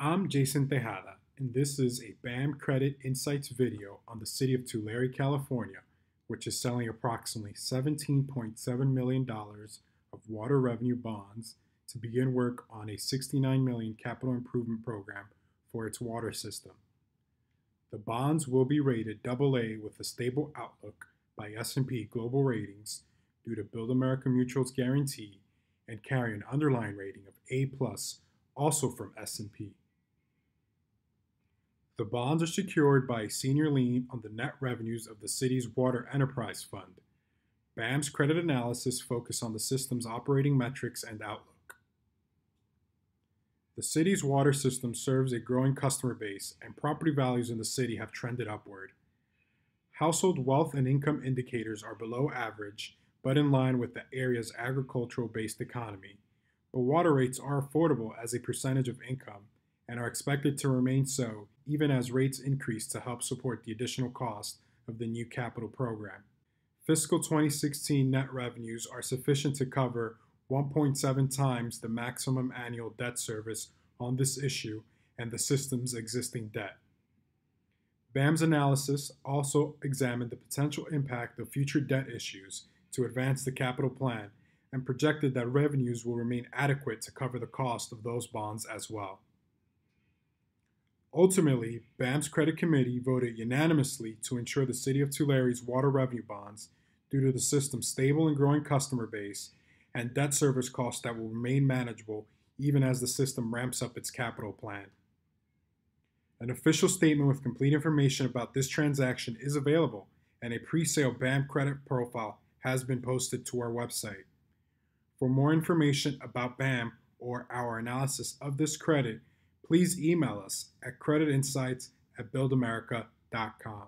I'm Jason Tejada, and this is a BAM Credit Insights video on the city of Tulare, California, which is selling approximately $17.7 million of water revenue bonds to begin work on a 69 million capital improvement program for its water system. The bonds will be rated AA with a stable outlook by S&P Global Ratings due to Build America Mutual's guarantee and carry an underlying rating of A+, also from S&P. The bonds are secured by a senior lien on the net revenues of the city's Water Enterprise Fund. BAM's credit analysis focus on the system's operating metrics and outlook. The city's water system serves a growing customer base, and property values in the city have trended upward. Household wealth and income indicators are below average, but in line with the area's agricultural based economy. But water rates are affordable as a percentage of income and are expected to remain so even as rates increase to help support the additional cost of the new capital program. Fiscal 2016 net revenues are sufficient to cover 1.7 times the maximum annual debt service on this issue and the system's existing debt. BAM's analysis also examined the potential impact of future debt issues to advance the capital plan and projected that revenues will remain adequate to cover the cost of those bonds as well. Ultimately, BAM's credit committee voted unanimously to insure the City of Tulare's water revenue bonds due to the system's stable and growing customer base and debt service costs that will remain manageable even as the system ramps up its capital plan. An official statement with complete information about this transaction is available, and a pre sale BAM credit profile has been posted to our website. For more information about BAM or our analysis of this credit, please email us at creditinsights at buildamerica.com.